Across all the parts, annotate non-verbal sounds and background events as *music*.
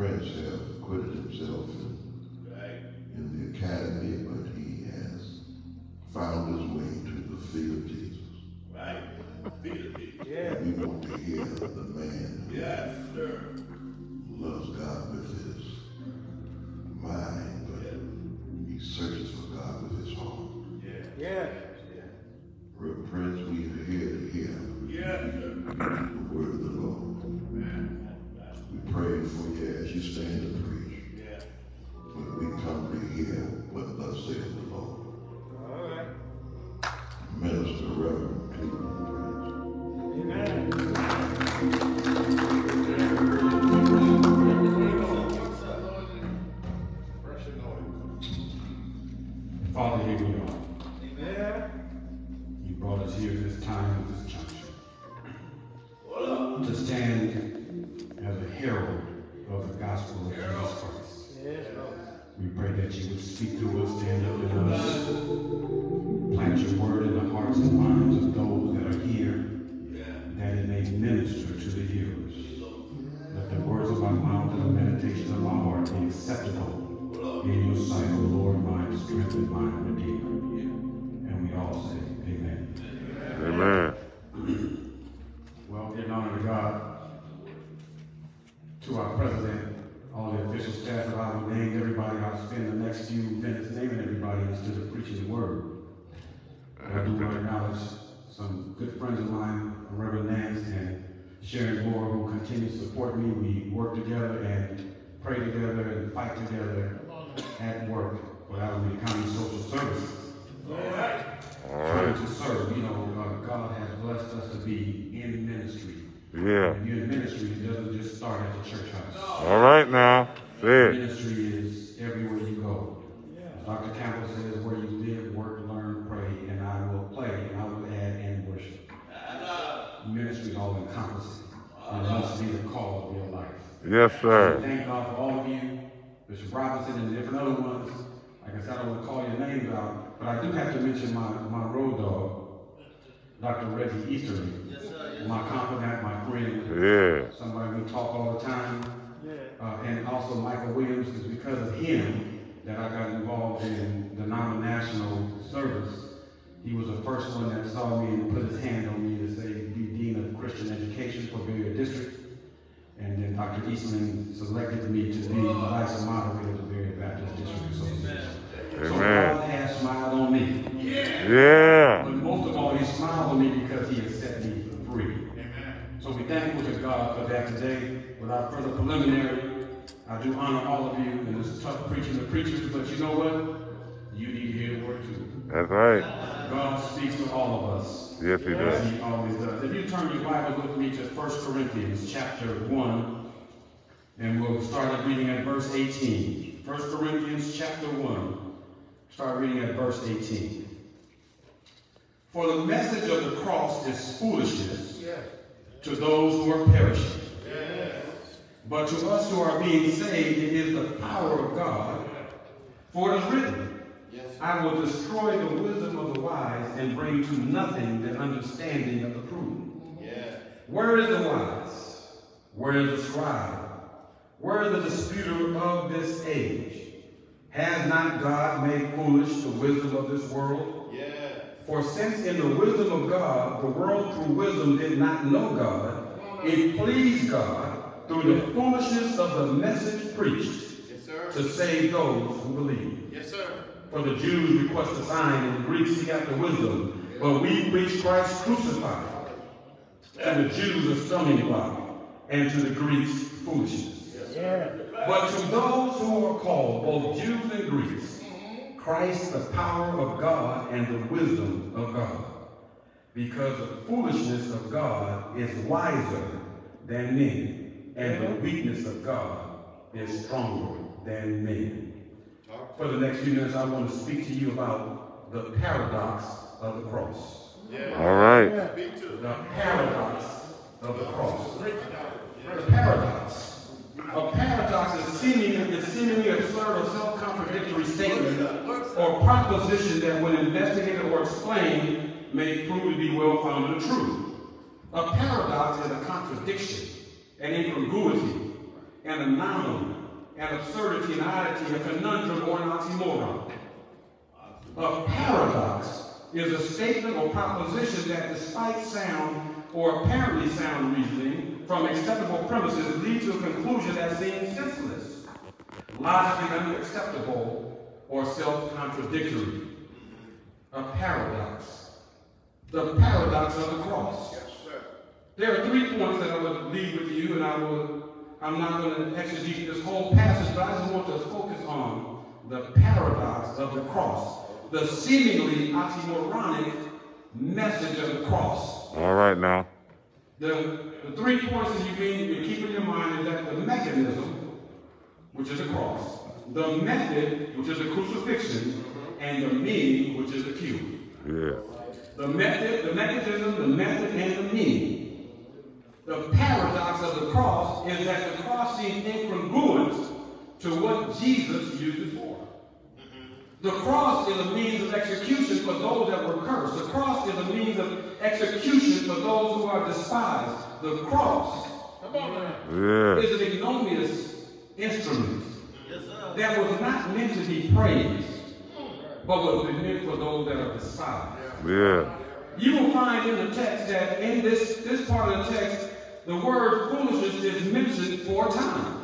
Prince has acquitted himself in, right. in the academy, but he has found his way to the feet of Jesus. Right. Feet of Jesus. Yeah. We want to hear the Well, giving honor to God, to our president, all the official staff that I will name everybody. I'll spend the next few minutes naming everybody instead of preaching the word. I do want to acknowledge some good friends of mine, Reverend Nance and Sharon Moore, who continue to support me. We work together and pray together and fight together at work for Alameda County Social Services. All right. All right. Trying to serve. You know, uh, God has blessed us to be in ministry. Yeah. You're in ministry, it doesn't just start at the church house. All right now. Say it. Ministry is everywhere you go. Yeah. Dr. Campbell says, where you live, work, learn, pray, and I will play, and I will add and worship. Ministry is all encompassing. It must be the call of your life. Yes, sir. So thank God for all of you, Bishop Robinson and different other ones. Like I said, I don't want to call your names out, but I do have to mention my, my road dog, Dr. Reggie Easterling. Yes, sir. My confidant, my friend. Yeah. Somebody we talk all the time. Yeah. Uh, and also Michael Williams, is because of him that I got involved in the non-national service. He was the first one that saw me and put his hand on me to say, be Dean of Christian Education for Berea District. And then Dr. Eastman selected me to be the vice moderator of the Berea Baptist District Association. Amen. So God has smiled on me. Yeah. yeah. But most of all, he smiled on me because he has set me free. Amen. So we thankful to God for that today. Without further preliminary, I do honor all of you, and it's tough preaching to preachers, but you know what? You need to hear the word too. That's right. God speaks to all of us. Yes, he does. As he always does. If you turn your Bible with me to 1 Corinthians chapter 1, and we'll start reading at verse 18. 1 Corinthians chapter 1. Start reading at verse 18. For the message of the cross is foolishness to those who are perishing. But to us who are being saved, it is the power of God. For it is written, I will destroy the wisdom of the wise and bring to nothing the understanding of the prudent. Where is the wise? Where is the scribe? Where is the disputer of this age? Has not God made foolish the wisdom of this world? Yeah. For since in the wisdom of God, the world through wisdom did not know God, it pleased God through the foolishness of the message preached yes, to save those who believe. Yes, sir. For the Jews request a sign, and the Greeks seek after wisdom. But we preach Christ crucified. To the Jews a stumbling block, and to the Greeks foolishness. Yeah. But to those who are called, both Jews and Greeks, Christ the power of God and the wisdom of God. Because the foolishness of God is wiser than men, and the weakness of God is stronger than men. For the next few minutes, I want to speak to you about the paradox of the cross. Yeah. All right. The paradox of the cross. The paradox. A paradox is seemingly, is seemingly absurd or self-contradictory statement or proposition that when investigated or explained may prove to be well-founded and true. A paradox is a contradiction, an incongruity, an anomaly, an absurdity, an oddity, a conundrum, or an oxymoron. A paradox is a statement or proposition that, despite sound or apparently sound reasoning from acceptable premises, lead to a conclusion that seems senseless, logically unacceptable, or self-contradictory. A paradox. The paradox of the cross. Yes, sir. There are three points that I would leave with you, and I will, I'm not going to exegete this whole passage, but I just want to focus on the paradox of the cross, the seemingly oxymoronic message of the cross. All right now. The, the three points that you, be, you keep in your mind is that the mechanism, which is a cross, the method, which is the crucifixion, mm-hmm. and the meaning, which is the cube. Yeah. The method, the mechanism, the method, and the meaning. The paradox of the cross is that the cross seems incongruent to what Jesus used it for. The cross is a means of execution for those that were cursed. The cross is a means of execution for those who are despised. The cross Yeah. is an ignominious instrument Yes, that was not meant to be praised, but was meant for those that are despised. Yeah. You will find in the text that in this, this part of the text, the word foolishness is mentioned four times.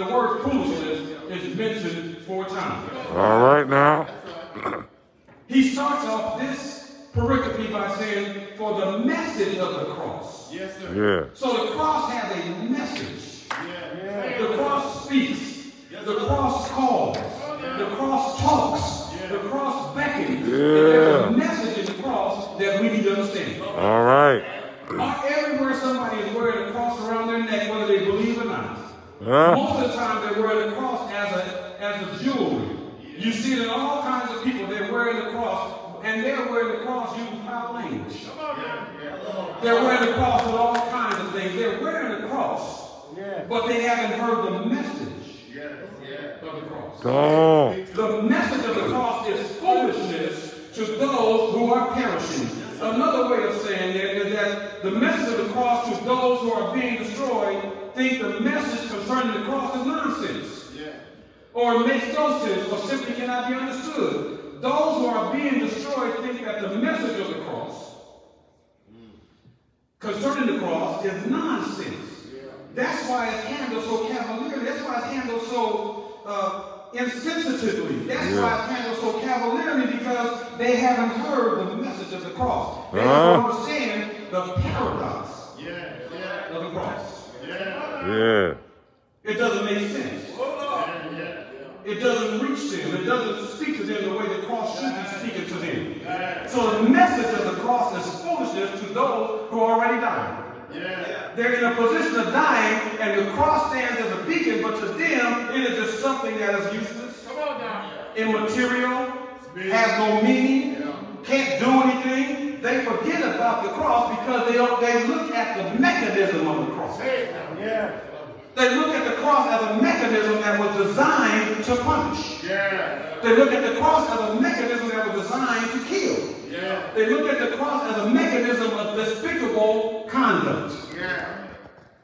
The word foolishness is mentioned four times. All right now. He starts off this pericope by saying, for the message of the cross. Yes, sir. Yeah. So the cross has a message. Yeah. The cross speaks. The cross calls. The cross talks. The cross beckons. And There's a message in the cross that we need to understand. All right. Not everywhere somebody is wearing a cross around their neck, whether they believe or not. Huh? Most of the time, they're wearing the cross as a as a jewelry. You see it in all kinds of people. They're wearing the cross, and they're wearing the cross using foul language. They're wearing the cross with all kinds of things. They're wearing the cross, but they haven't heard the message Yes, of the cross. Come on. The message of the cross is foolishness to those who are perishing. Another way of saying that is that the message of the cross to those who are being destroyed think the message concerning the cross is nonsense. Yeah. Or it makes no sense or simply cannot be understood. Those who are being destroyed think that the message of the cross concerning the cross is nonsense. That's why it's handled so cavalierly. That's why it's handled so uh, insensitively. That's why it's handled so cavalierly because they haven't heard the message of the cross. They don't understand the paradox Yeah. Yeah. of the cross. Yeah. Yeah. It doesn't make sense. Yeah. Yeah. It doesn't reach them. It doesn't speak to them the way the cross should be speaking to them. So the message of the cross is foolishness to those who are already dying. Yeah. They're in a position of dying, and the cross stands as a beacon, but to them, it is just something that is useless, Come on now. immaterial, has no meaning, can't do anything. They forget about the cross because they don't. They look at the mechanism of the cross. Yeah. They look at the cross as a mechanism that was designed to punish. Yeah. They look at the cross as a mechanism that was designed to kill. Yeah. They look at the cross as a mechanism of despicable conduct. Yeah.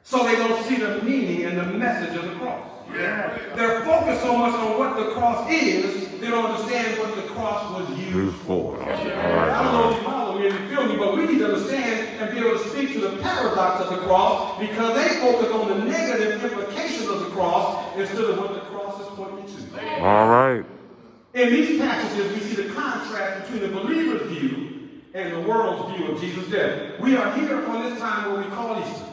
So they don't see the meaning and the message of the cross. Yeah. They're focused so much on what the cross is, they don't understand what the cross was used for. for? All I don't right. know if you follow me and you feel me, but we need to understand and be able to speak to the paradox of the cross because they focus on the negative implications of the cross instead of what the cross is pointing to. All right. In these passages, we see the contrast between the believer's view and the world's view of Jesus' death. We are here on this time what we call Easter.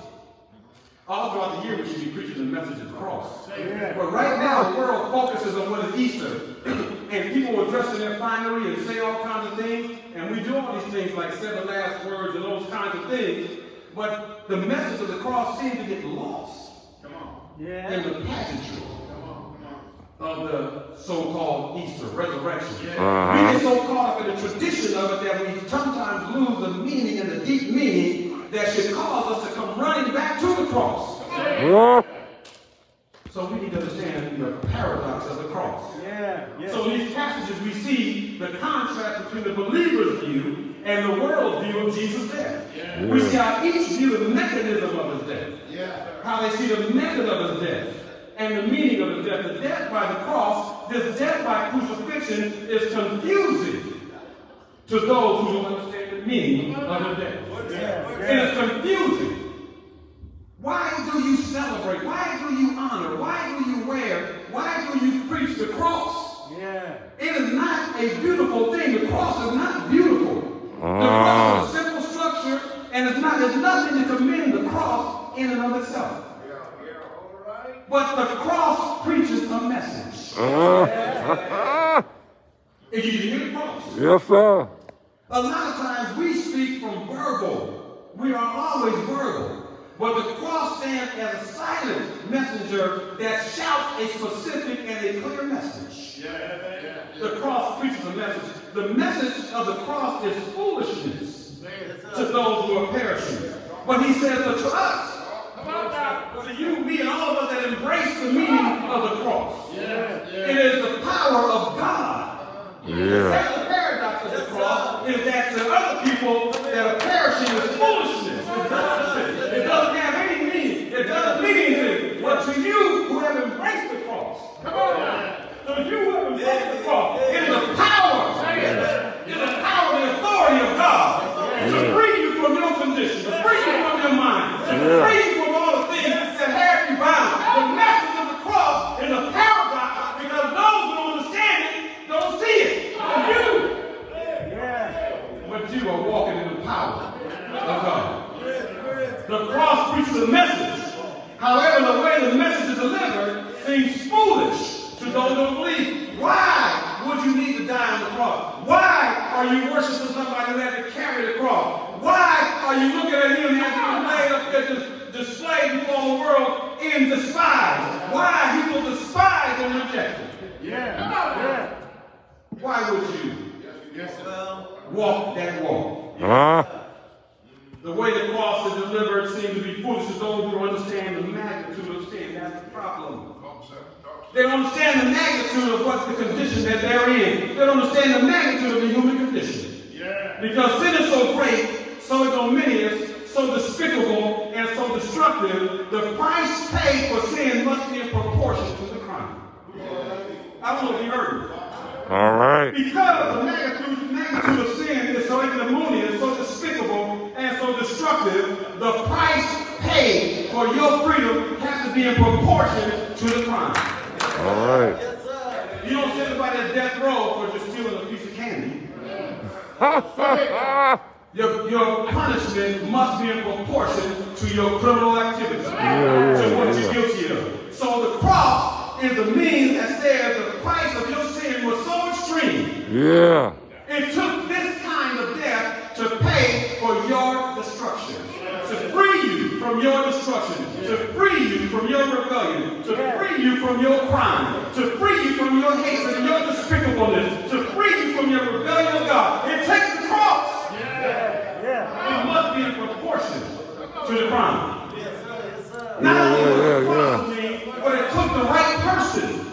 All throughout the year, we should be preaching the message of the cross. But right now, the world focuses on what is Easter. *clears throat* and people will dress in their finery and say all kinds of things. And we do all these things like say the last words and those kinds of things. But the message of the cross seems to get lost Come on. in the pageantry Come on. Come on. of the so-called Easter resurrection. Uh-huh. We get so caught up in the tradition of it that we sometimes lose the meaning and the deep meaning that should cause us to come running back to the cross. Whoa. So we need to understand the paradox of the cross. Yeah. Yeah. So in these passages we see the contrast between the believer's view and the world's view of Jesus' death. Yeah. We see how each view the mechanism of his death. Yeah. How how they see the method of his death and the meaning of his death. The death by the cross, this death by crucifixion is confusing to those who don't understand the meaning of the death. Yeah. It is confusing. Why do you celebrate? Why do you honor? Why do you wear? Why do you preach the cross? Yeah. It is not a beautiful thing. The cross is not beautiful. The ah. cross is a simple structure, and it's not, there's nothing to commend the cross in and of itself. But the cross preaches a message. Ah. If you hear the cross. Yes, sir. A lot of times we speak from verbal. We are always verbal. But the cross stands as a silent messenger that shouts a specific and a clear message. The cross preaches a message. The message of the cross is foolishness to those who are perishing. But he says that to us, to you, me, and all of us that embrace the meaning of the cross, it is the power of God Yeah. that's the paradox of the cross is that to other people that are perishing is foolishness. It doesn't, it doesn't have any meaning. It doesn't mean anything. But to you who have embraced the cross, come on now. To you who have embraced the cross, it is the power. It is the power and authority of God to free you from your condition, to free you from your mind, to Yeah. free you from all the things that have you bound. The message of the cross is a paradox because those who don't understand it don't see it. You but you are walking in the power of God. The cross preaches a message. However, the way the message is delivered seems foolish to those who believe. Why would you need to die on the cross? Why are you worshiping somebody who had to carry the cross? Why are you looking at him as he laid up there just displayed before the world in despise? Why he was despised and rejected? Yeah. Why would you walk that walk? Huh? The way the cross is delivered seems to be foolish to those who don't understand the magnitude of sin. That's the problem. They don't understand the magnitude of what the condition that they're in. They don't understand the magnitude of the human condition. Yeah. Because sin is so great, so ignominious, so despicable, and so destructive, the price paid for sin must be in proportion to the crime. I don't know if you heard. All right. Because the magnitude, magnitude of sin is so ignominious, so despicable, and so destructive, the price paid for your freedom has to be in proportion to the crime. All right. You don't send somebody to death row for just stealing a piece of candy. *laughs* Your, your punishment must be in proportion to your criminal activity, yeah, to what yeah. you're guilty of. So the cross is the means that says the price of your sin was so extreme Yeah. It took for your destruction, to free you from your destruction, to free you from your rebellion, to free you from your crime, to free you from your hatred and your despicableness, to free you from your rebellion of God. It takes the cross. It must be in proportion to the crime. Not only was it yeah, yeah. but it took the right person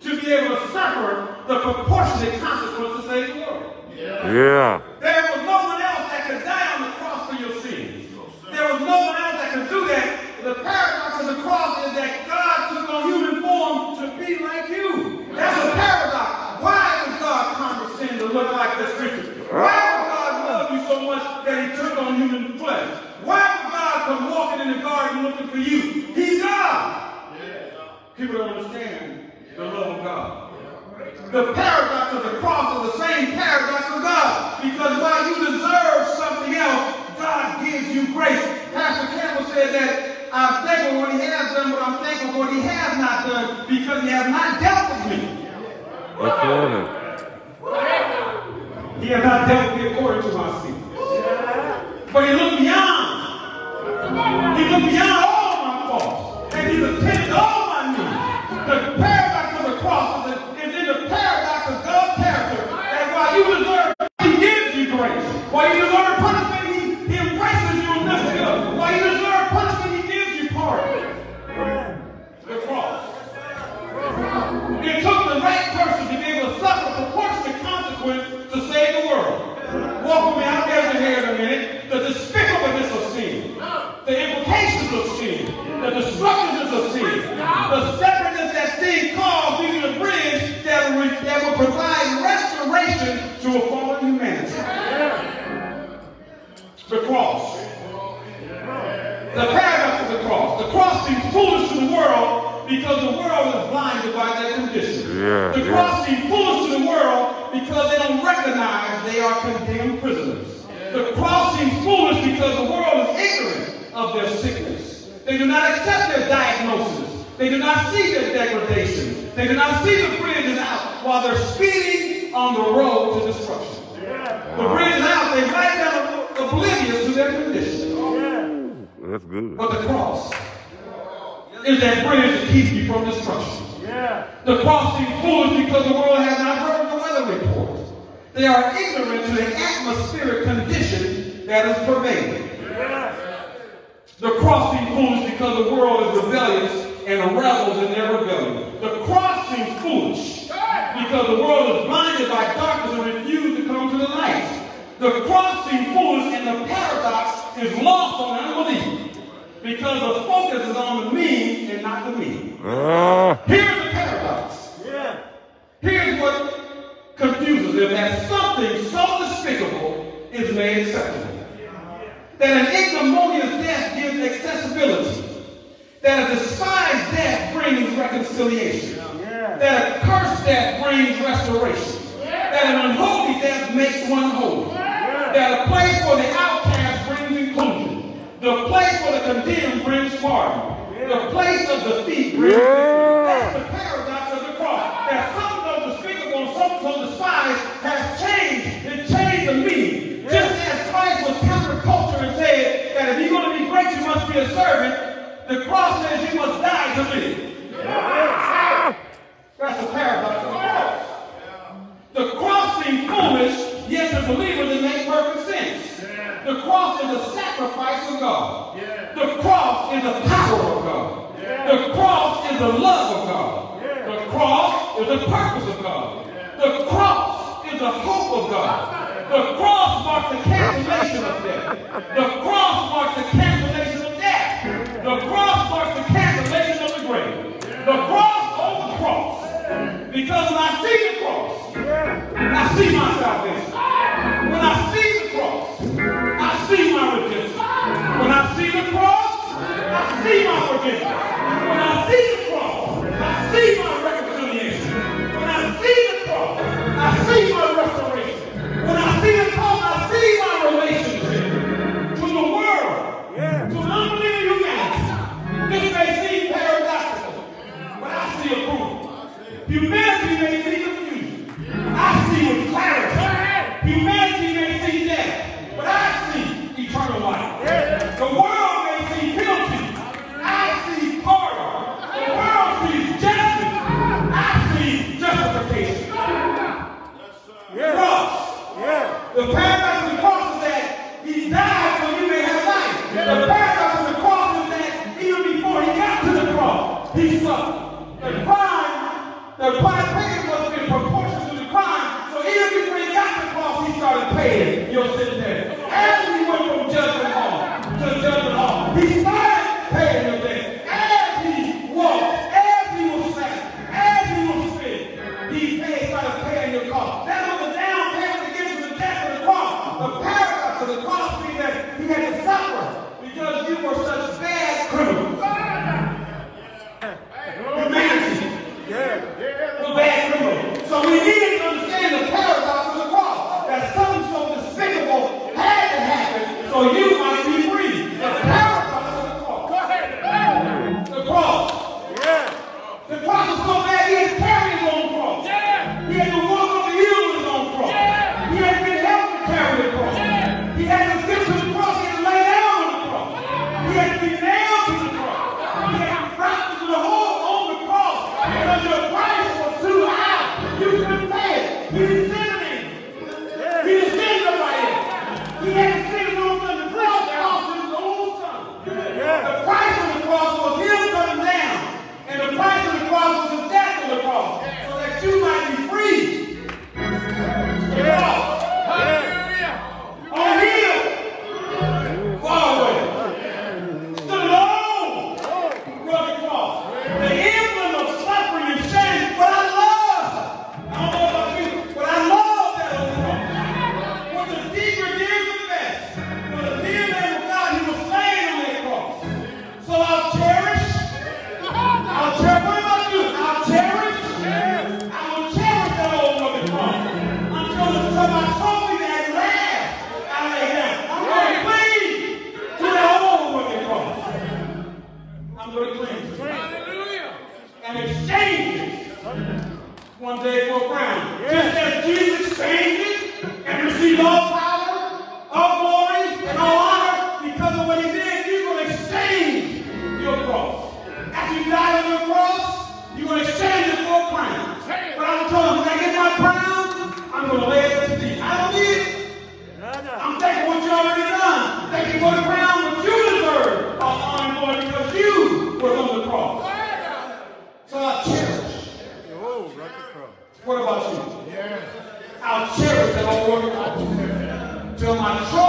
to be able to suffer the proportionate consequence to save the world. Yeah. There was no one else that could die on the cross for your sins. There was no one else that could do that. The paradox of the cross is that God took on human form to be like you. That's a paradox. Why would God condescend to look like this creature? Why would God love you so much that he took on human flesh? Why would God come walking in the garden looking for you? He's God. People don't understand the love of God. The paradox of the cross is the same paradox of God. Because while you deserve something else, God gives you grace. Pastor Campbell said that I'm thankful for what he has done, but I'm thankful for what he has not done because he has not dealt with me. Right. He has not dealt with me according to my sin. But he looked beyond. He looked beyond all my faults. And he's attended all Yeah, the yeah. cross seems foolish to the world because they don't recognize they are condemned prisoners. The cross seems foolish because the world is ignorant of their sickness. They do not accept their diagnosis. They do not see their degradation. They do not see the bridge is out while they're speeding on the road to destruction. The bridge is out. They right down oblivious to their condition. That's good. But the cross is that bridge that keeps you from destruction. Yeah. The cross seems foolish because the world has not heard the weather report. They are ignorant to the atmospheric condition that is prevailing. The cross seems foolish because the world is rebellious and rebels in their rebellion. The cross seems foolish because the world is blinded by darkness and refuses to come to the light. The cross seems foolish and the paradox is lost on unbelief because the focus is on the means and not the mean. Ah, Here's the paradox. Yeah. Here's what confuses that something so despicable is made acceptable. That an ignominious death gives accessibility. That a despised death brings reconciliation. That a cursed death brings restoration. That an unholy death makes one holy. That a place for the outcast brings inclusion. The place for the condemned brings pardon. The place of defeat brings the cross says you must die to live. That's the paradox of the cross. The cross seems foolish, yet to believers it makes perfect sense. The cross is a sacrifice of God. The cross is the power of God. The cross is the love of God. The cross is the purpose of God. The cross is the hope of God. The cross marks the cancellation of death. The cross marks the Because when I see the cross, I see my salvation. 뭐 것이다. প্রিয় মানুষ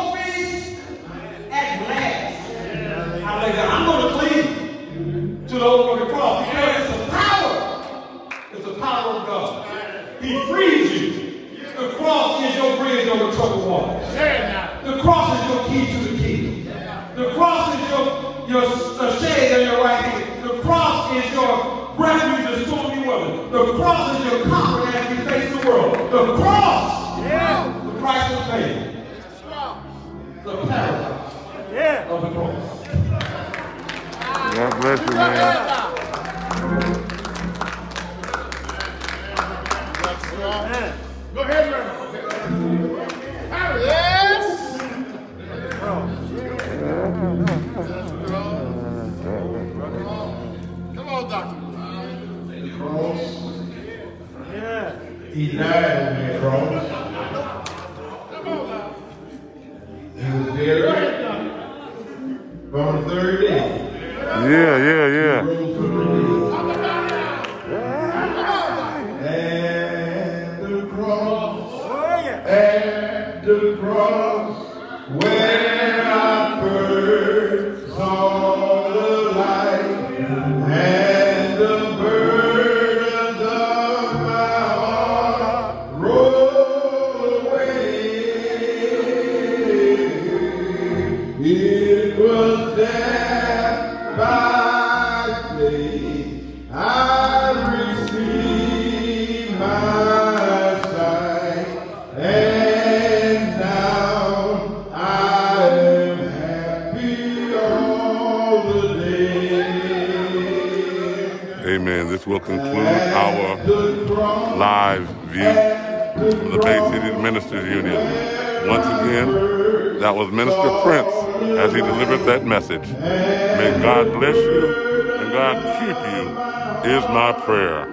e dar message. May God bless you and God keep you is my prayer.